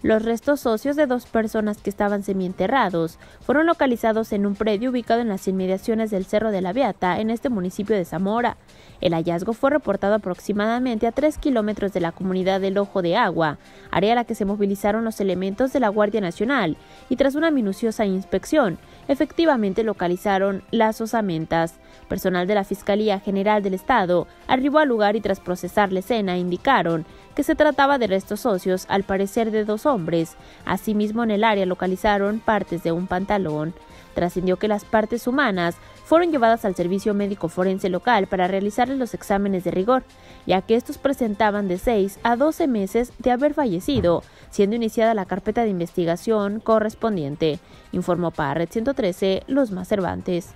Los restos óseos de dos personas que estaban semienterrados fueron localizados en un predio ubicado en las inmediaciones del Cerro de la Beata, en este municipio de Zamora. El hallazgo fue reportado aproximadamente a tres kilómetros de la comunidad del Ojo de Agua, área a la que se movilizaron los elementos de la Guardia Nacional, y tras una minuciosa inspección, efectivamente localizaron las osamentas. Personal de la Fiscalía General del Estado arribó al lugar y tras procesar la escena indicaron que se trataba de restos óseos, al parecer de dos hombres. Asimismo, en el área localizaron partes de un pantalón. Trascendió que las partes humanas fueron llevadas al servicio médico forense local para realizarles los exámenes de rigor, ya que estos presentaban de 6 a 12 meses de haber fallecido, siendo iniciada la carpeta de investigación correspondiente, informó para Red 113 Los Más Cervantes.